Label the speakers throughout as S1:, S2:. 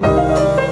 S1: Música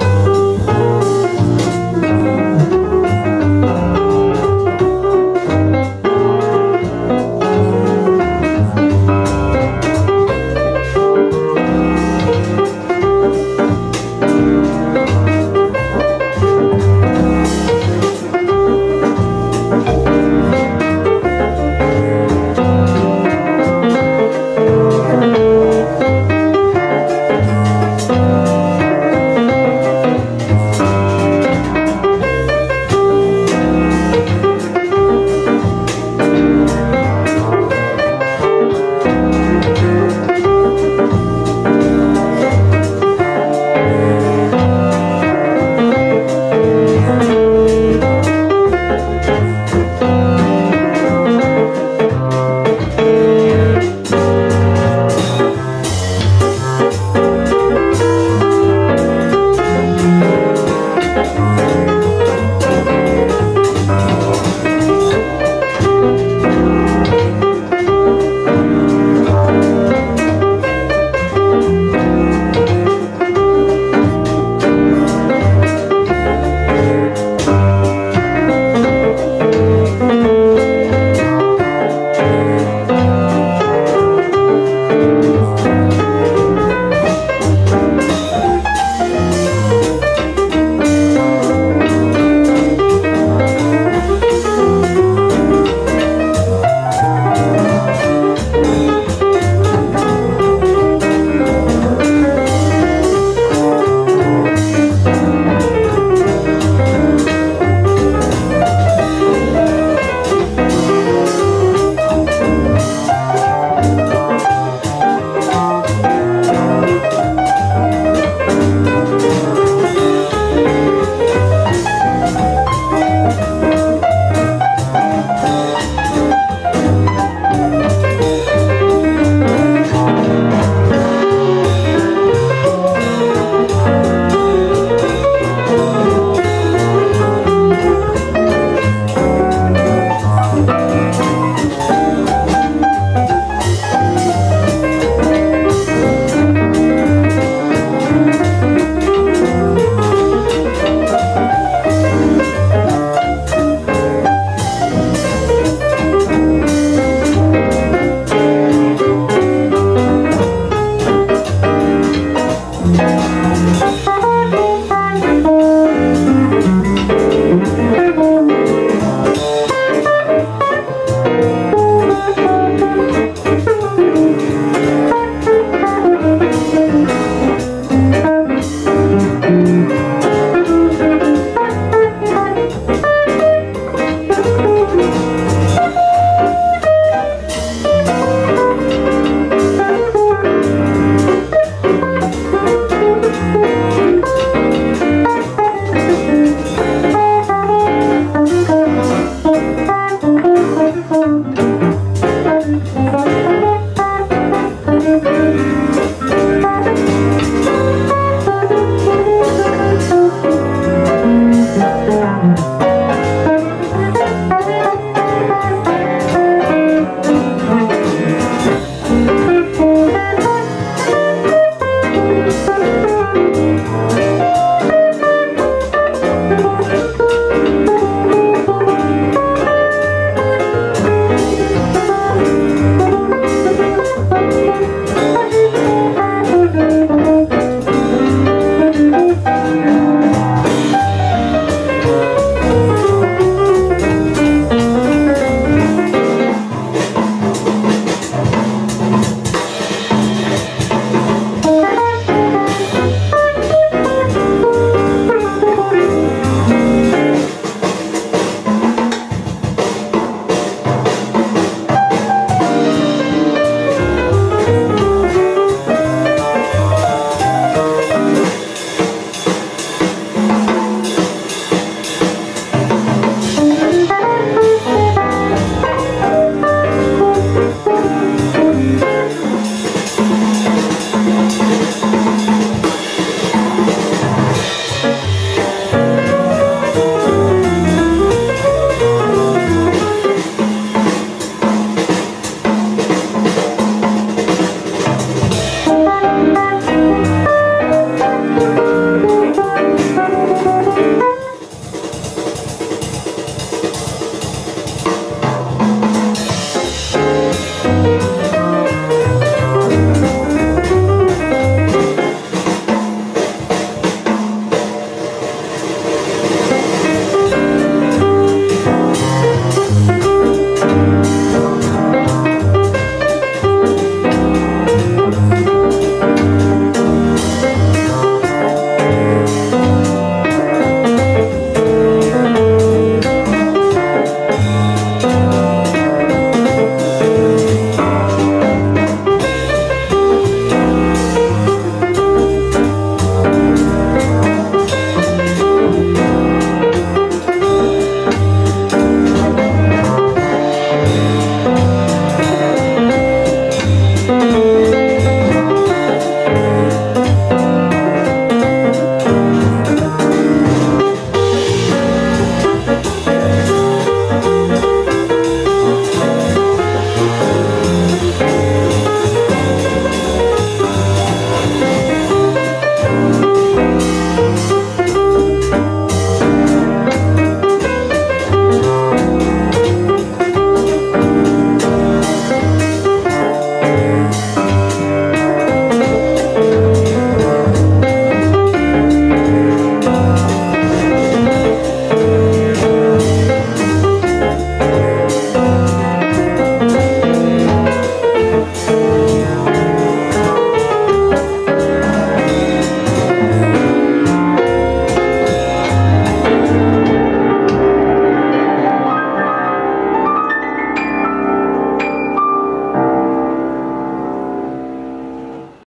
S1: Thank you.